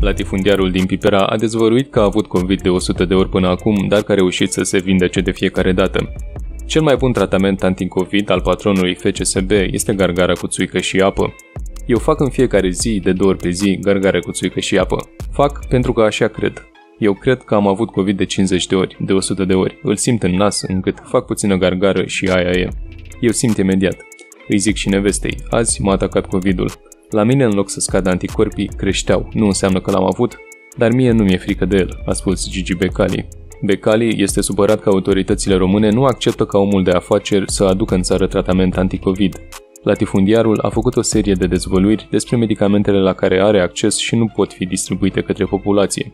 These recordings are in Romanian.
Latifundiarul din Pipera a dezvăluit că a avut COVID de 100 de ori până acum, dar că a reușit să se vindece de fiecare dată. Cel mai bun tratament anti-COVID al patronului FCSB este gargara cu țuică și apă. Eu fac în fiecare zi, de două ori pe zi, gargare cu țuică și apă. Fac pentru că așa cred. Eu cred că am avut COVID de 50 de ori, de 100 de ori. Îl simt în nas, încât fac puțină gargară și aia e. Eu simt imediat. Îi zic și nevestei, azi m-a atacat COVID-ul. La mine, în loc să scadă anticorpii, creșteau. Nu înseamnă că l-am avut, dar mie nu mi-e frică de el, a spus Gigi Becali. Becali este supărat că autoritățile române nu acceptă ca omul de afaceri să aducă în țară tratament anticovid. Latifundiarul a făcut o serie de dezvăluiri despre medicamentele la care are acces și nu pot fi distribuite către populație.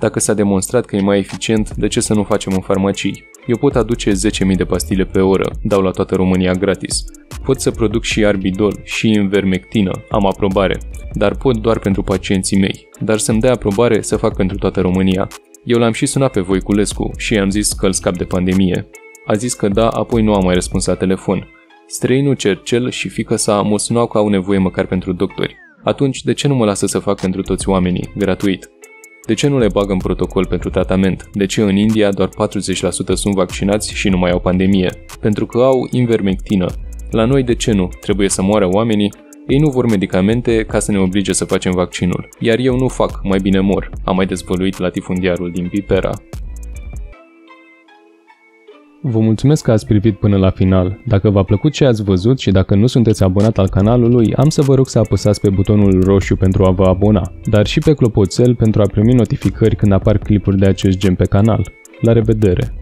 Dacă s-a demonstrat că e mai eficient, de ce să nu facem în farmacii? Eu pot aduce 10.000 de pastile pe oră, dau la toată România gratis. Pot să produc și arbidol și invermectină, am aprobare, dar pot doar pentru pacienții mei. Dar să-mi dea aprobare să fac pentru toată România. Eu l-am și sunat pe Voiculescu și i-am zis că îl scap de pandemie. A zis că da, apoi nu a mai răspuns la telefon. Străinul Cercel și fică sa mă sunau că au nevoie măcar pentru doctori. Atunci, de ce nu mă lasă să fac pentru toți oamenii, gratuit? De ce nu le bagă în protocol pentru tratament? De ce în India doar 40% sunt vaccinați și nu mai au pandemie? Pentru că au invermectină. La noi de ce nu? Trebuie să moară oamenii? Ei nu vor medicamente ca să ne oblige să facem vaccinul. Iar eu nu fac, mai bine mor, a mai dezvăluit latifundiarul din Pipera. Vă mulțumesc că ați privit până la final. Dacă v-a plăcut ce ați văzut și dacă nu sunteți abonat al canalului, am să vă rog să apăsați pe butonul roșu pentru a vă abona, dar și pe clopoțel pentru a primi notificări când apar clipuri de acest gen pe canal. La revedere!